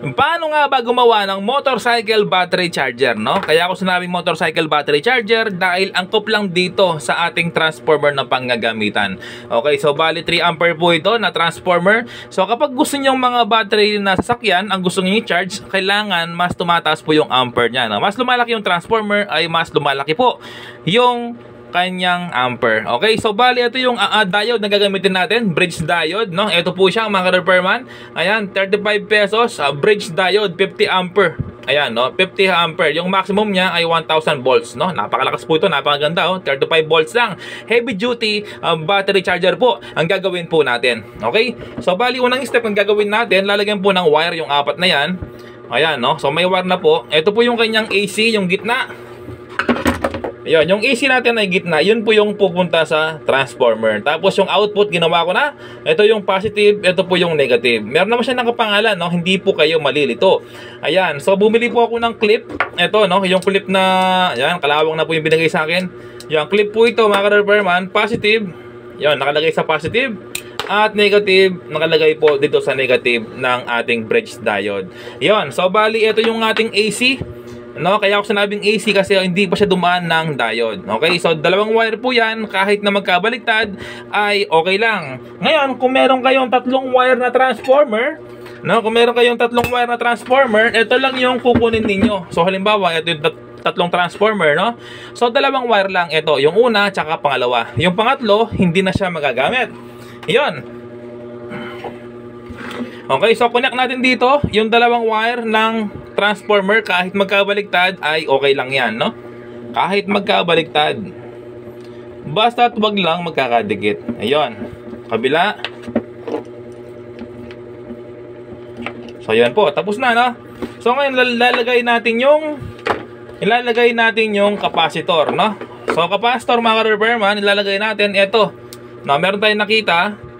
Paano nga ba gumawa ng motorcycle battery charger, no? Kaya ako sinabing motorcycle battery charger dahil angkop lang dito sa ating transformer na panggagamitan. Okay, so bali 3 ampere po ito na transformer. So kapag gusto niyo mga battery na sasakyan, ang gusto niyo i-charge, kailangan mas tumataas po yung ampere niya. No? Mas lumalaki yung transformer ay mas lumalaki po yung kanyang ampere. Okay, so bali ito yung uh, diode na gagamitin natin, bridge diode, no? Ito po siya mga repairman. Ayan, 35 pesos, uh, bridge diode, 50 ampere. Ayan, no? 50 ampere. Yung maximum niya ay 1000 volts, no? Napakalakas po ito, napakaganda, oh. 35 volts lang. Heavy duty uh, battery charger po ang gagawin po natin. Okay? So bali unang step ang gagawin natin, lalagyan po ng wire yung apat na 'yan. Ayan, no? So may wire na po. Ito po yung kanyang AC, yung gitna. Ayun, yung AC natin ay gitna, yun po yung pupunta sa transformer. Tapos yung output, ginawa ko na. Ito yung positive, ito po yung negative. Meron naman siya nakapangalan, no? Hindi po kayo malilito. Ayan, so bumili po ako ng clip. Ito, no? Yung clip na, ayan, kalawang na po yung binigay sa akin. Yung clip po ito, mga ka-repairman, positive. Yun, nakalagay sa positive. At negative, nakalagay po dito sa negative ng ating bridge diode. Yun, so bali, ito yung ating AC. No, kaya ako sinabing AC kasi hindi pa siya dumaan ng diode. Okay, so dalawang wire po yan, kahit na magkabaliktad ay okay lang. Ngayon, kung meron kayong tatlong wire na transformer, no, kung meron kayong tatlong wire na transformer, ito lang yung kukunin ninyo. So halimbawa, ito yung tatlong transformer, no? So dalawang wire lang ito, yung una tsaka pangalawa. Yung pangatlo, hindi na siya magagamit. 'Yon. Okay, so connect natin dito yung dalawang wire ng transformer kahit magkabaliktad ay okay lang yan, no? Kahit magkabaliktad. Basta wag lang magkakadikit. Ayun. Kabila. So, yan po. Tapos na, no? So, ngayon lalagay natin yung ilalagay natin yung capacitor, no? So, capacitor mga repairman, ilalagay natin ito. No, meron tayong nakita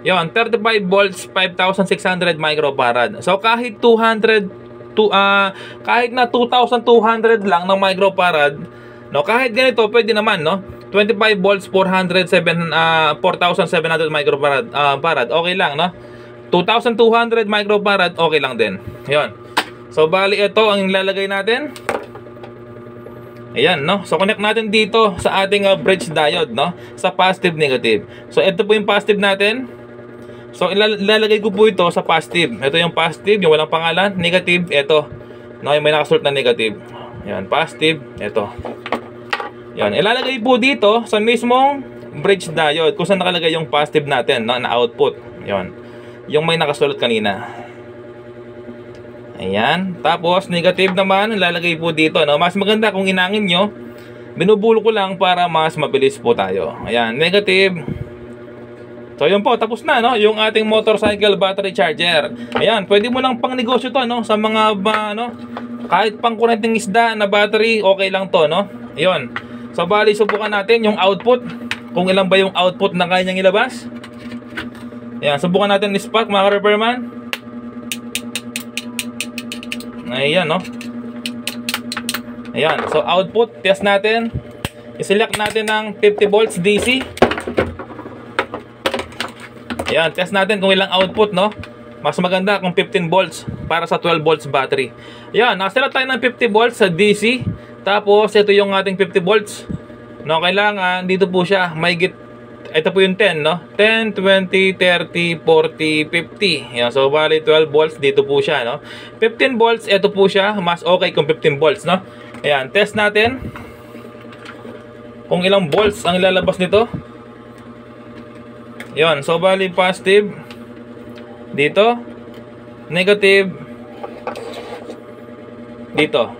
Yon, 35 volts, 5,600 microfarad. So kahit 200 to, uh, kahit na 2,200 lang ng microfarad, no, kahit ganito pwede naman, no? 25 volts, 407 uh, 4,700 microfarad, uh, farad, okay lang, no? 2,200 microfarad, okay lang din. Yon. So bali ito ang ilalagay natin. Ayan, no? So, connect natin dito sa ating uh, bridge diode, no? Sa positive, negative. So, ito po yung positive natin. So ilalagay ko po ito sa positive. Ito yung positive, yung walang pangalan. Negative, ito. No, yung may nakasulat na negative. Yan, positive, ito. Yan, ilalagay po dito sa mismong bridge diode kung saan nakalagay yung positive natin no, na output. Yan. Yung may nakasulat kanina. Ayan. Tapos, negative naman, ilalagay po dito. No? Mas maganda kung inangin nyo, binubulo ko lang para mas mabilis po tayo. Ayan, negative, So yun po, tapos na no, yung ating motorcycle battery charger. Ayan, pwede mo nang pang negosyo to no sa mga ba, ano, kahit pang kurenting isda na battery, okay lang to no. Ayun. So bali subukan natin yung output, kung ilan ba yung output na kaya niyang ilabas. Ayan, subukan natin ni spark mga repairman. Ayan no. Ayan, so output test natin. I-select natin ng 50 volts DC. Ayan, test natin kung ilang output, no? Mas maganda kung 15 volts para sa 12 volts battery. Ayan, nakaselect tayo ng 50 volts sa DC. Tapos, ito yung ating 50 volts. No, kailangan, dito po siya, may git, ito po yung 10, no? 10, 20, 30, 40, 50. Ayan, so, bali 12 volts, dito po siya, no? 15 volts, ito po siya, mas okay kung 15 volts, no? Ayan, test natin. Kung ilang volts ang ilalabas nito. Yon, so bali positive dito, negative dito.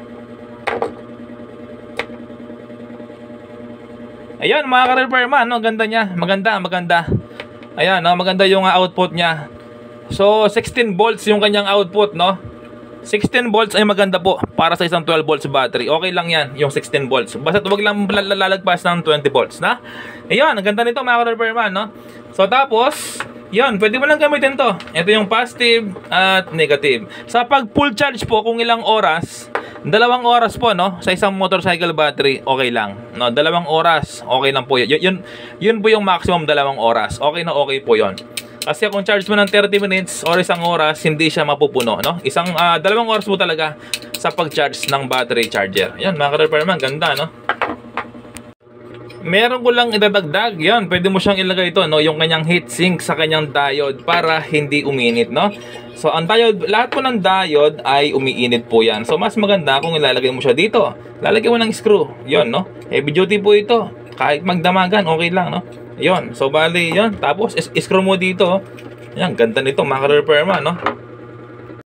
Ayan, mga ka-repairman, no, ganda niya. Maganda, maganda. Ayan, no, maganda yung uh, output niya. So, 16 volts yung kanyang output, no? 16 volts ay maganda po para sa isang 12 volts battery. Okay lang yan, yung 16 volts. Basta wag lang lalagpas ng 20 volts, na? Ayun, ang ganda nito mga ka-repairman, no? So tapos, yun, pwede mo lang gamitin to. Ito yung positive at negative. Sa pag full charge po, kung ilang oras, dalawang oras po, no? Sa isang motorcycle battery, okay lang. No, dalawang oras, okay lang po yun. Yun, yun po yung maximum dalawang oras. Okay na okay po yon. Kasi kung charge mo ng 30 minutes or isang oras, hindi siya mapupuno, no? Isang, ah, dalawang oras mo talaga sa pag-charge ng battery charger. Yan, mga ka-repairman, ganda, no? Meron ko lang idadagdag, yan, pwede mo siyang ilagay ito, no? Yung kanyang heatsink sa kanyang diode para hindi uminit, no? So, ang diode, lahat po ng diode ay umiinit po yan. So, mas maganda kung ilalagay mo siya dito. Lalagay mo ng screw, yon no? Heavy duty po ito. Kahit magdamagan, okay lang, no? Yon, so bali, yon. Tapos, screw mo dito, yan, ganda nito, mga repairman, no?